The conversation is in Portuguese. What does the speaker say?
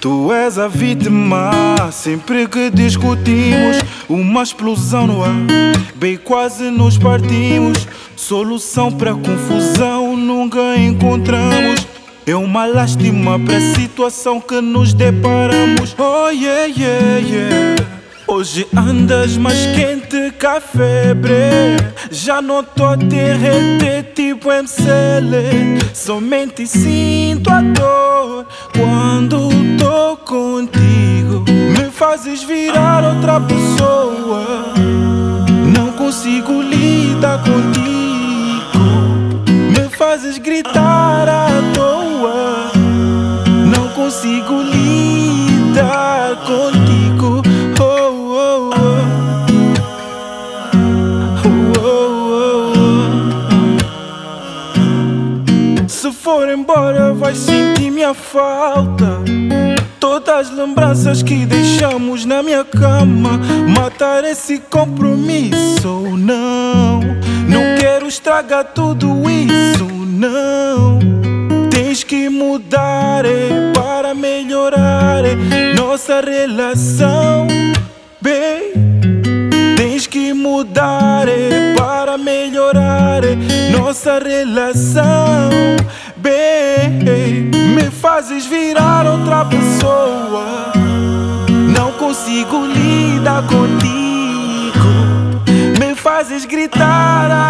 Tu és a vítima, sempre que discutimos, uma explosão no ar, bem quase nos partimos. Solução para confusão nunca encontramos. É uma lástima para a situação que nos deparamos. Oh yeah, yeah, yeah. Hoje andas mais quente que a febre. Já não tô a derreter tipo MCL. Somente sinto a dor quando tô contigo. Me fazes virar outra pessoa. Não consigo lidar contigo. Me fazes gritar à toa. Não consigo lidar contigo. For embora, vai sentir minha falta. Todas as lembranças que deixamos na minha cama. Matar esse compromisso, não. Não quero estragar tudo isso, não. Tens que mudar é, para melhorar é, nossa relação, bem. Tens que mudar é, para melhorar é, nossa relação, fazes virar outra pessoa. Não consigo lidar contigo. Me fazes gritar